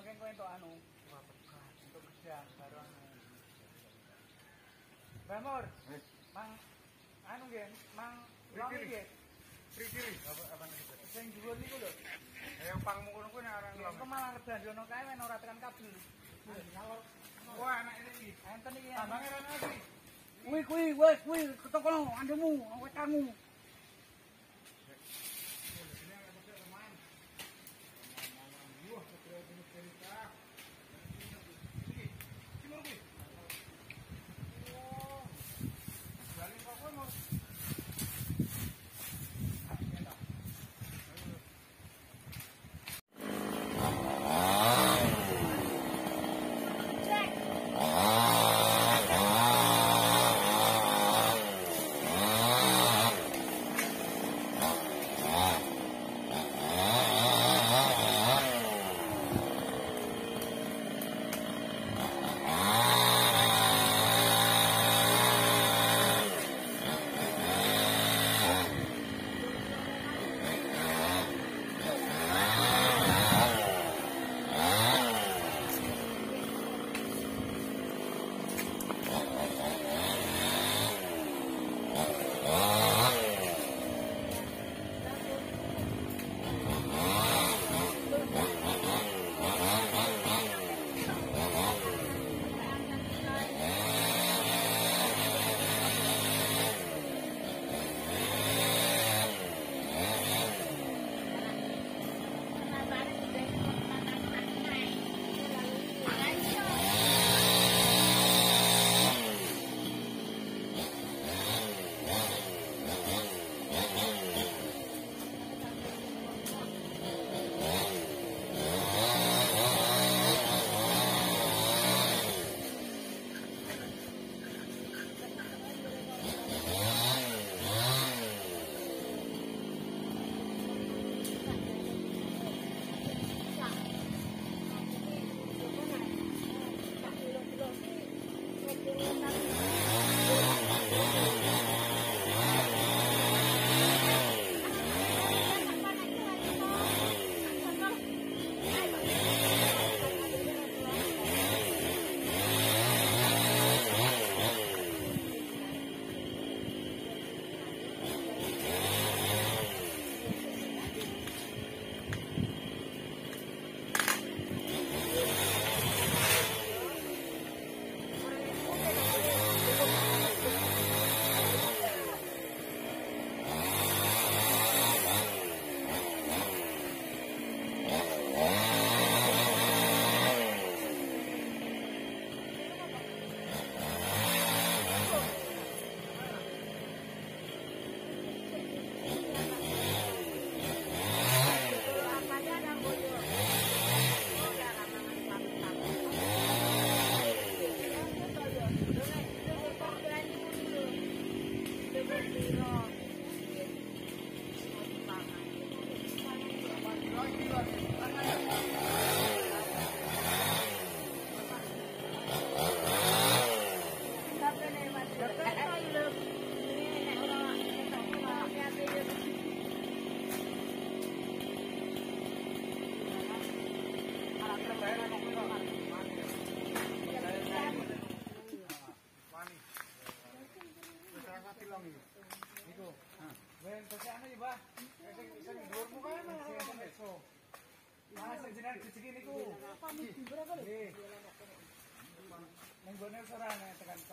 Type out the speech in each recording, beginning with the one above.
kan kowe entuk anu. Pekat. Untuk gedang baru anu. Bamor. Mang anu nggih, mang Romi nggih. Prikiri. Apa apa niku? Sing dhuwur niku lho. Yang pangmu kono kuwi nek arang lho. Kemalang redandono kae men ora tekan kabel. Wah, anak ini. Enten iki. Tambange ra ngerti. Kuwi kuwi wes kuwi ketokno andemu, wetanmu.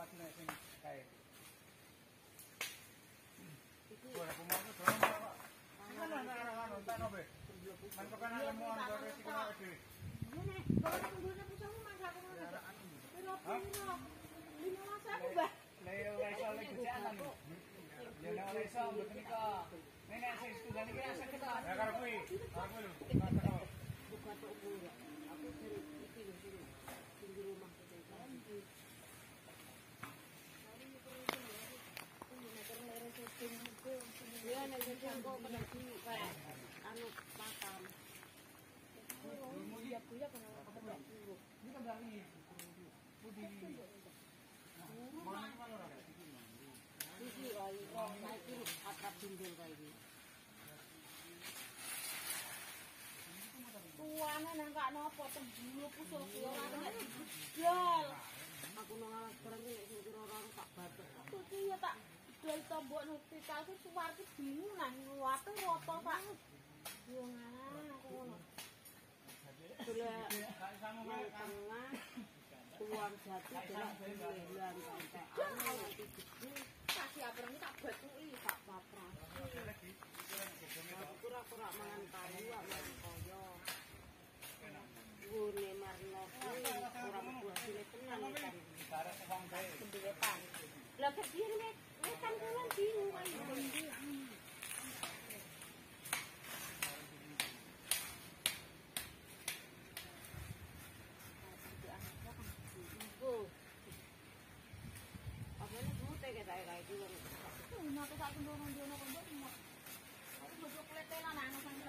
Pak. Mana ana ana tak nopo. Mantokan lemu ana karo sing ana dhewe. Ini, kalau nunggunya pusamu masak apa? Pero piro? Lima mas aku, Mbak. Lah ya kuwi. Karo kuwi lho. Buka toko ya. Aku cari iki lho sini. Sing di rumah kita itu. Ya, nek sing kok kena di kayak anu makam. Iya, kuya kena makam dulu. Ini kan dari Budi. Jol. Aku nang alas barang iki sing kira ora tak batuk. Aku iki ya tak tombok hospital ku suwarke bingung nang nguwate roto tak. Yo ngalah aku ngono. Nang tengah tuang jati delok bulan sampai ke tak kae iki wong. Nah, aku tak kendoro ndono kondo. Aku bojo kletelan nang sang kletelan.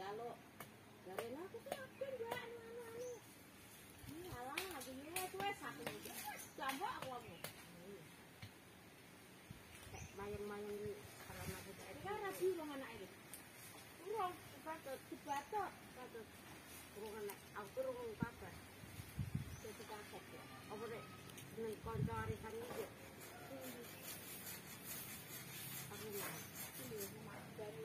galo garena aku tuh akhir gue anu anu anu. Ini alang lagi ini tuh eh, es aku eh, jambo aku aku. Kayak mayang-mayang di kalau aku tuh kan rapi ruang anak ini. Ruang anak aku ruang kabar jadi kaget ya. Apa deh nih konco arisan ini ya. aku mau dari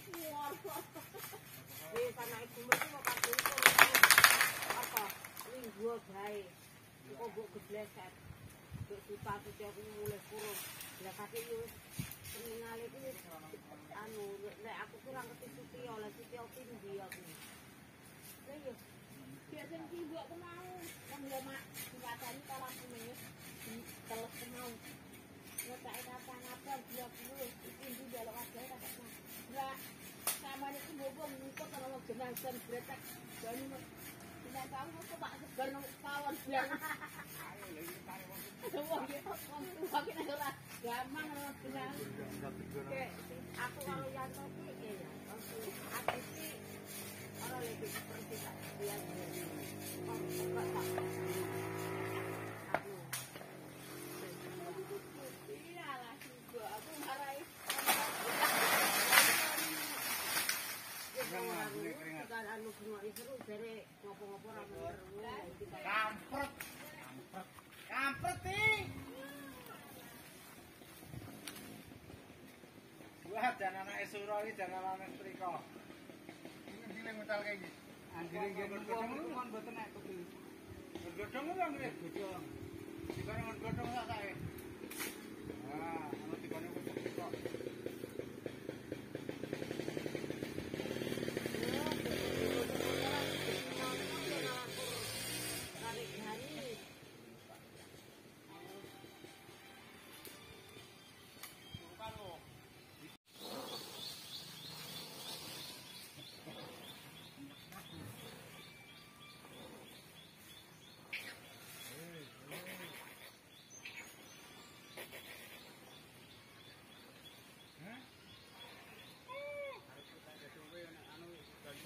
ini dua tawar ya iya wah ini bentukar dua pokokan dia orang pada seperti rumah ini ikan talang juga ini tadua geger wah kampungmu ini kelenan geger nanti ngomong ke buru-buru maling juga tabuk sebelum maghrib banget gue gue pengen kena marahi anak apa karena itu dia apa ada pawon tuh keluar di karena itu mesti mau kasih itu apa? Ini gue baik kok gue gebleset gue suka tuh aku mulai kurung lah kaki itu peninggal itu anu lek aku kurang ketutupi oleh setiap tinggi aku. Lah iya. Biasanya ibu aku mau yang dia mak diwacani kalau aku nih teles mau. Nggak ada apa-apa tahun 20 itu jaluk aja katanya nah Samane iki mbopo ngikut karo jenazah bretek. Jane nek tau kok Pak sebar nang pawon blang. Wong iki wong tuwa ki nek ora gampang. Aku kalau yanto ki ya. Aku iki ora lebih seperti tak biasa. Kampret. Kampret. Kampret nih. Wah, jangan anak Suro ini jangan anak Triko. Ini sini metal kayak gini. Anjir gini wong lu kan mboten nek kudu. Bergodhong ora nggih, godhong. Dikane bergodhong sak sae. Wah,